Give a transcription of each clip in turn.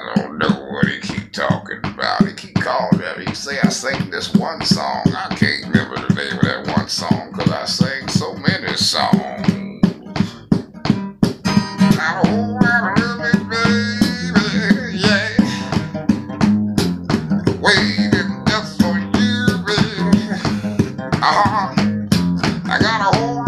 I don't know what he keep talking about. He keep calling me. He say I sing this one song. I can't remember the name of that one song because I sang so many songs. Waiting just for you, baby. Uh-huh. I got a whole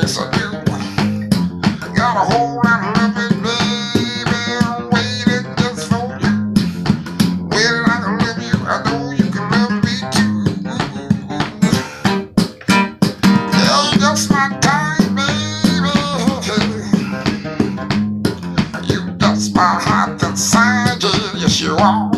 I do. Got a whole lot of baby, waiting just for you. I love you, I know you can love me too. Yeah, just my baby. You my heart inside, yes you are.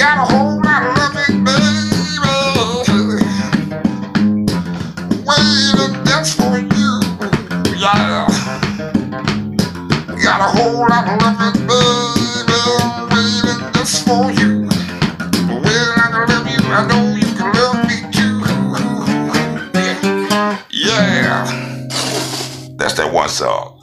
Got a whole lot of loving, baby. Waiting just for you, yeah. Got a whole lot of loving, baby. Waiting just for you. I love you, I know you can love me too. Yeah. That's that one song.